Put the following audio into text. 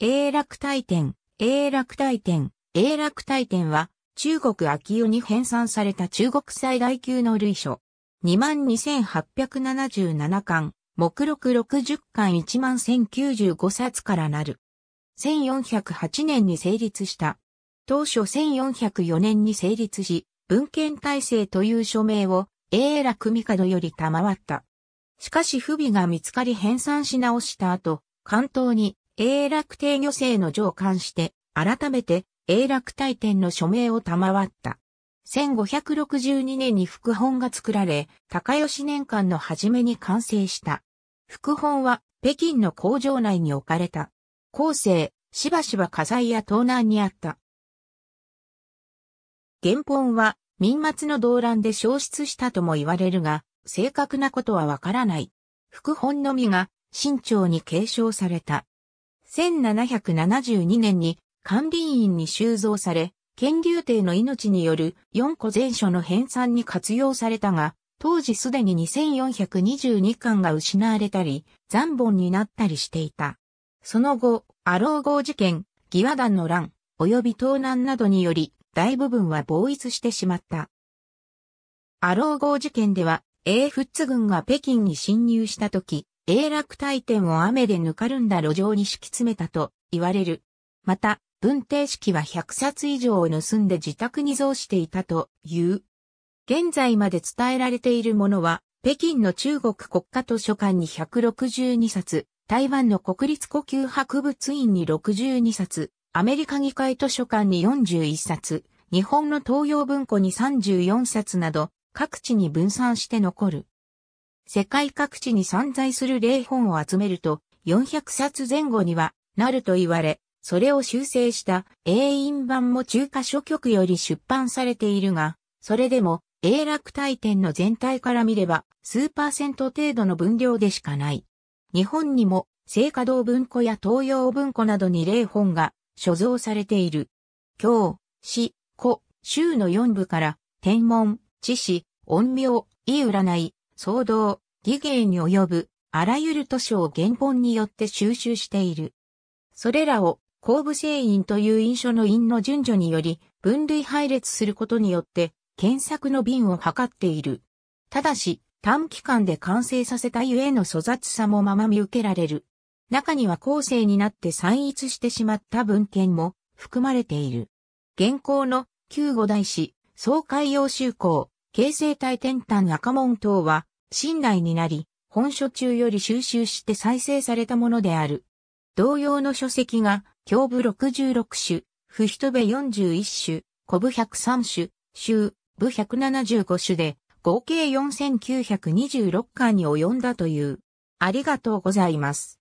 永楽大典、永楽大典、永楽大典は中国秋代に編纂された中国最大級の類書。22,877巻、目録60巻1万1095冊からなる。1408年に成立した。当初1404年に成立し、文献体制という署名を永楽帝より賜った。しかし不備が見つかり編纂し直した後、関東に永楽帝御制の上官して、改めて永楽大典の署名を賜った。1562年に副本が作られ、高吉年間の初めに完成した。副本は北京の工場内に置かれた。後世、しばしば火災や盗難にあった。原本は民末の動乱で消失したとも言われるが、正確なことはわからない。副本のみが清朝に継承された。1772年に管理員に収蔵され、剣竜帝の命による4個全書の編纂に活用されたが、当時すでに2422巻が失われたり、残本になったりしていた。その後、アロー号事件、義和団の乱、及び盗難などにより、大部分は防逸してしまった。アロー号事件では、英仏軍が北京に侵入した時、永楽大典を雨でぬかるんだ路上に敷き詰めたと言われる。また、文定式は100冊以上を盗んで自宅に蔵していたという。現在まで伝えられているものは、北京の中国国家図書館に162冊、台湾の国立呼吸博物院に62冊、アメリカ議会図書館に41冊、日本の東洋文庫に34冊など、各地に分散して残る。世界各地に散在する霊本を集めると、400冊前後にはなると言われ、それを修正した英印版も中華書局より出版されているが、それでも英楽大典の全体から見れば数パーセント程度の分量でしかない。日本にも聖華道文庫や東洋文庫などに霊本が所蔵されている。今日、死、古、州の四部から天文、知識、陰陽、異占い、騒動、義芸に及ぶ、あらゆる図書を原本によって収集している。それらを、後部聖印という印書の印の順序により、分類配列することによって、検索の便を図っている。ただし、短期間で完成させたゆえの粗雑さもまま見受けられる。中には後世になって散逸してしまった文献も含まれている。現行の旧五大師、総海洋修行、形成体天端赤門等は、信頼になり、本書中より収集して再生されたものである。同様の書籍が、胸部66種、不人部41種、古部103種、州、部175種で、合計4926巻に及んだという。ありがとうございます。